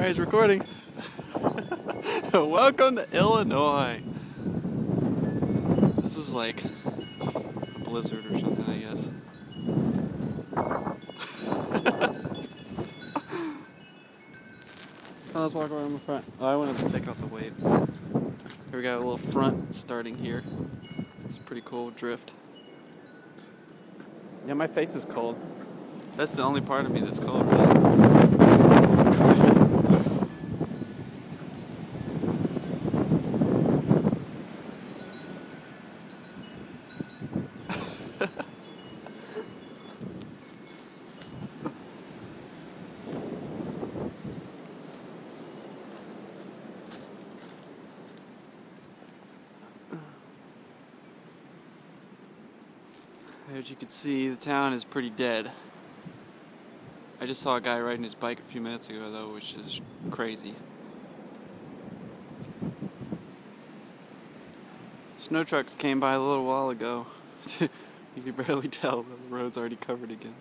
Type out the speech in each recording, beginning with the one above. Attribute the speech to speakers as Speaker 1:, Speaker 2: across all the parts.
Speaker 1: Alright, it's recording. Welcome to Illinois. This is like a blizzard or something, I guess. oh, let's walk around the front. Oh, I wanted to take out the wave. Here we got a little front starting here. It's pretty cool drift. Yeah, my face is cold. That's the only part of me that's cold, really. As you can see, the town is pretty dead. I just saw a guy riding his bike a few minutes ago, though, which is crazy. Snow trucks came by a little while ago. you can barely tell, the road's already covered again.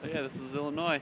Speaker 1: So yeah, this is Illinois.